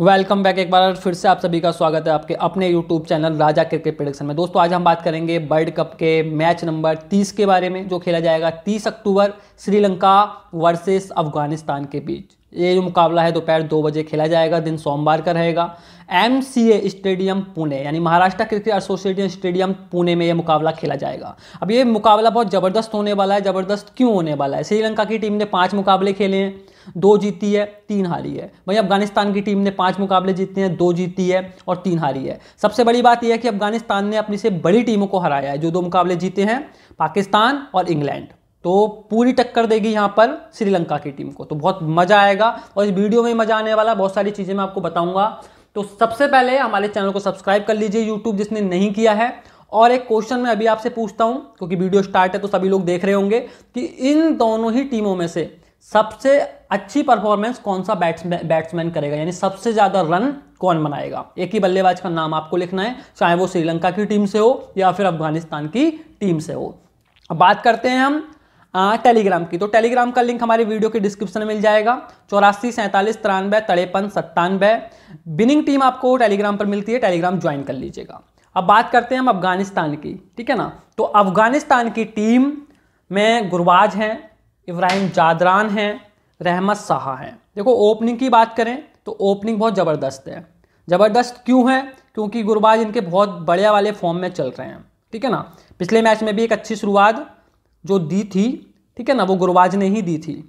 Welcome back एक बार फिर से आप सभी का स्वागत है आपके अपने YouTube channel Raja cricket production में। दोस्तों, आज हम बात करेंगे वर्ल्ड कप के मैच नंबर 30 के बारे में, जो खेला जाएगा 30 अक्टूबर श्रीलंका वर्सेस अफ़गानिस्तान के बीच। ये जो मुकाबला है, दोपहर दो बजे खेला जाएगा, दिन सोमवार का रहेगा। एमसीए स्टेडियम पुणे, यानी Maharashtra cricket association stadium Pune में यह मुकाबला खेला जाएगा। अब ये मुकाबला बहुत ज़बरदस्त होने वाला है, ज़बरदस्त क्यों होने वाला है? श्रीलंका की टीम ने पाँच मुकाबले खेले हैं, दो जीती है, तीन हारी है। वहीं अफ़गानिस्तान की टीम ने पाँच मुकाबले जीते हैं, दो जीती है और तीन हारी है। सबसे बड़ी बात यह है कि अफ़गानिस्तान ने अपनी से बड़ी टीमों को हराया है। जो दो मुकाबले जीते हैं, पाकिस्तान और इंग्लैंड। तो पूरी टक्कर देगी यहाँ पर श्रीलंका की टीम को। तो बहुत मज़ा आएगा और इस वीडियो में मज़ा आने वाला बहुत सारी चीज़ें मैं आपको बताऊँगा। तो सबसे पहले हमारे चैनल को सब्सक्राइब कर लीजिए यूट्यूब जिसने नहीं किया है। और एक क्वेश्चन मैं अभी आपसे पूछता हूँ, क्योंकि वीडियो स्टार्ट है तो सभी लोग देख रहे होंगे, कि इन दोनों ही टीमों में से सबसे अच्छी परफॉर्मेंस कौन सा बैट्समैन बैट्समैन करेगा? यानी सबसे ज़्यादा रन कौन बनाएगा? एक ही बल्लेबाज का नाम आपको लिखना है, चाहे वो श्रीलंका की टीम से हो या फिर अफ़गानिस्तान की टीम से हो। अब बात करते हैं हम टेलीग्राम की। तो टेलीग्राम का लिंक हमारी वीडियो के डिस्क्रिप्शन में मिल जाएगा। चौरासी, सैंतालीस, तिरानवे तड़ेपन सत्तानवे। बिनिंग टीम आपको टेलीग्राम पर मिलती है। टेलीग्राम ज्वाइन कर लीजिएगा। अब बात करते हैं हम अफ़गानिस्तान की। ठीक है ना? तो अफ़गानिस्तान की टीम में गुरबाज हैं, इब्राहिम जादरान हैं, रहमत शाह हैं। देखो ओपनिंग की बात करें तो ओपनिंग बहुत ज़बरदस्त है। ज़बरदस्त क्यों है? क्योंकि गुरबाज इनके बहुत बढ़िया वाले फॉर्म में चल रहे हैं। ठीक है ना? पिछले मैच में भी एक अच्छी शुरुआत जो दी थी, ठीक है ना, वो गुरबाज ने ही दी थी।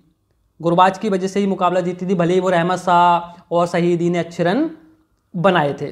गुरबाज की वजह से ही मुकाबला जीती थी, भले ही वो रहमत शाह और सहीदी ने अच्छे रन बनाए थे।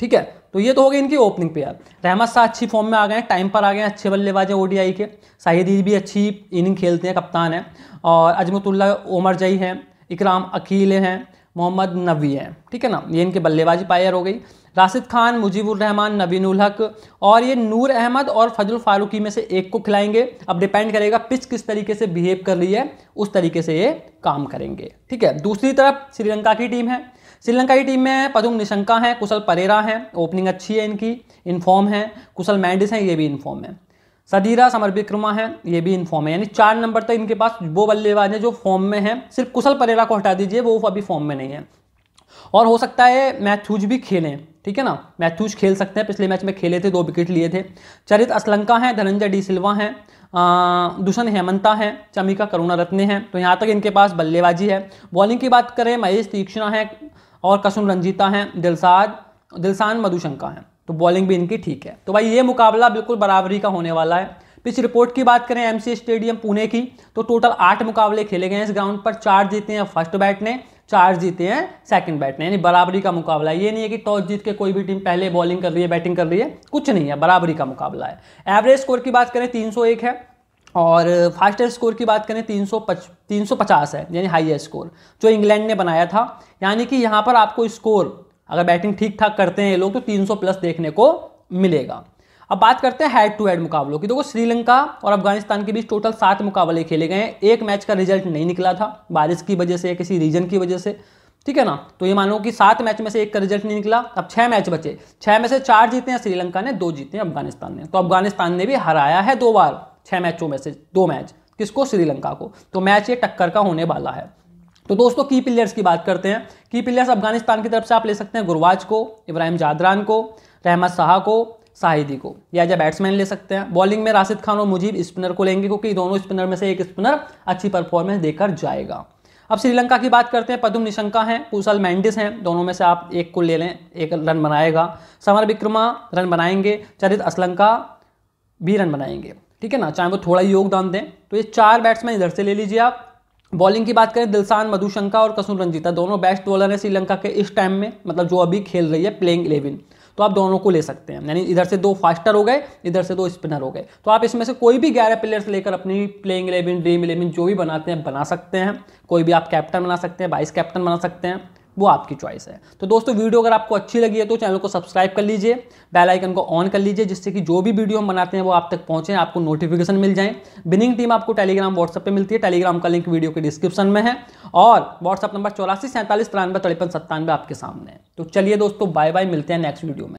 ठीक है तो ये तो हो गई इनकी ओपनिंग पे यार। रहमत शाह अच्छी फॉर्म में आ गए हैं टाइम पर आ गए हैं, अच्छे बल्लेबाज हैं ओडीआई के। शाहिदी भी अच्छी इनिंग खेलते हैं, कप्तान हैं। और अजमतुल्ला, ओमर जई हैं, इकराम अकील हैं मोहम्मद नबी हैं। ठीक है ना? ये इनके बल्लेबाजी पायर हो गई। राशिद खान, मुजीबुर रहमान नवीनुल हक और ये नूर अहमद और फजल फारूकी में से एक को खिलाएँगे। अब डिपेंड करेगा पिच किस तरीके से बिहेव कर रही है, उस तरीके से ये काम करेंगे। ठीक है? दूसरी तरफ़ श्रीलंका की टीम है। श्रीलंका की टीम में पदुम निशंका है, कुशल परेरा है, ओपनिंग अच्छी है इनकी, इनफॉर्म है। कुशल मैंडिस हैं, ये भी इनफॉर्म है। सदीरा समर विक्रमा है, ये भी इन फॉर्म है। यानी चार नंबर तक इनके पास वो बल्लेबाज है जो फॉर्म में है। सिर्फ़ कुशल परेरा को हटा दीजिए, वो अभी फॉर्म में नहीं है। और हो सकता है मैथ्यूज भी खेलें, ठीक है ना? मैथ्यूज खेल सकते हैं। पिछले मैच में खेले थे, दो विकेट लिए थे। चरित असलंका हैं, धनंजय डी सिल्वा हैं दुष्ण हेमंता हैं, चमिका करुणा रत्ने हैं। तो यहाँ तक इनके पास बल्लेबाजी है। बॉलिंग की बात करें, महेश तीक्षणा है और कसुम रंजीता हैं, दिलसाद, दिलसान मधुशंका हैं। तो बॉलिंग भी इनकी ठीक है। तो भाई ये मुकाबला बिल्कुल बराबरी का होने वाला है। पिच रिपोर्ट की बात करें एमसी स्टेडियम पुणे की तो टोटल आठ मुकाबले खेले गए हैं इस ग्राउंड पर। चार जीते हैं फ़र्स्ट बैट ने, चार जीते हैं सेकंड बैट ने। यानी बराबरी का मुकाबला है। ये नहीं है कि टॉस जीत के कोई भी टीम पहले बॉलिंग कर रही है बैटिंग कर रही है। कुछ नहीं है, बराबरी का मुकाबला है। एवरेज स्कोर की बात करें 301 है। और फास्टेस्ट स्कोर की बात करें, तीन सौ तीन सौ पचास है, यानी हाईएस्ट स्कोर जो इंग्लैंड ने बनाया था। यानी कि यहाँ पर आपको स्कोर अगर बैटिंग ठीक ठाक करते हैं ये लोग तो 300 प्लस देखने को मिलेगा। अब बात करते हैं हेड टू हेड मुकाबलों की। देखो, श्रीलंका और अफ़गानिस्तान के बीच टोटल सात मुकाबले खेले गए हैं। एक मैच का रिज़ल्ट नहीं निकला था, बारिश की वजह से या किसी रीजन की वजह से। ठीक है ना? तो ये मानो कि सात मैच में से एक का रिज़ल्ट नहीं निकला। अब छह मैच बचे। छह में से चार जीते हैं, श्रीलंका ने, दो जीते हैं, अफ़गानिस्तान ने। तो अफ़गानिस्तान ने भी हराया है दो बार। छह मैचों में से दो मैच किसको? श्रीलंका को। तो मैच ये टक्कर का होने वाला है। तो दोस्तों की प्लेयर्स की बात करते हैं। की प्लेयर्स अफ़गानिस्तान की तरफ़ से आप ले सकते हैं गुरवाज को, इब्राहिम जादरान को, रहमत शाह को, साहिदी को। या एज बैट्समैन ले सकते हैं। बॉलिंग में राशिद खान और मुजीब स्पिनर को लेंगे, क्योंकि दोनों स्पिनर में से एक स्पिनर अच्छी परफॉर्मेंस देकर जाएगा। अब श्रीलंका की बात करते हैं। पदुम निशंका हैं कुशल मैंडिस हैं। दोनों में से आप एक को ले लें, एक रन बनाएगा। समर विक्रमा रन बनाएँगे, चरित असलंका भी रन बनाएँगे। ठीक है ना? चाहे वो थोड़ा योगदान दें। तो ये चार बैट्समैन इधर से ले लीजिए आप। बॉलिंग की बात करें दिलसान मधुशंका और कसुन रंजीता दोनों बेस्ट बॉलर हैं श्रीलंका के इस टाइम में मतलब जो अभी खेल रही है प्लेइंग इलेवन तो आप दोनों को ले सकते हैं। यानी इधर से दो फास्टर हो गए, इधर से दो स्पिनर हो गए। तो आप इसमें से कोई भी ग्यारह प्लेयर्स लेकर अपनी प्लेइंग इलेवन ड्रीम इलेवन जो भी बनाते हैं, बना सकते हैं। कोई भी आप कैप्टन बना सकते हैं वाइस कैप्टन बना सकते हैं। वो आपकी चॉइस है। तो दोस्तों, वीडियो अगर आपको अच्छी लगी है तो चैनल को सब्सक्राइब कर लीजिए बेल आइकन को ऑन कर लीजिए, जिससे कि जो भी वीडियो हम बनाते हैं, वो आप तक पहुँचे, आपको नोटिफिकेशन मिल जाए। बिनिंग टीम आपको टेलीग्राम व्हाट्सअप पे मिलती है। टेलीग्राम का लिंक वीडियो के डिस्क्रिप्शन में है। और व्हाट्सअप नंबर चौरासी सैंतालीस सत्तानवे आपके सामने तो चलिए दोस्तों बाय बाय मिलते हैं नेक्स्ट वीडियो में।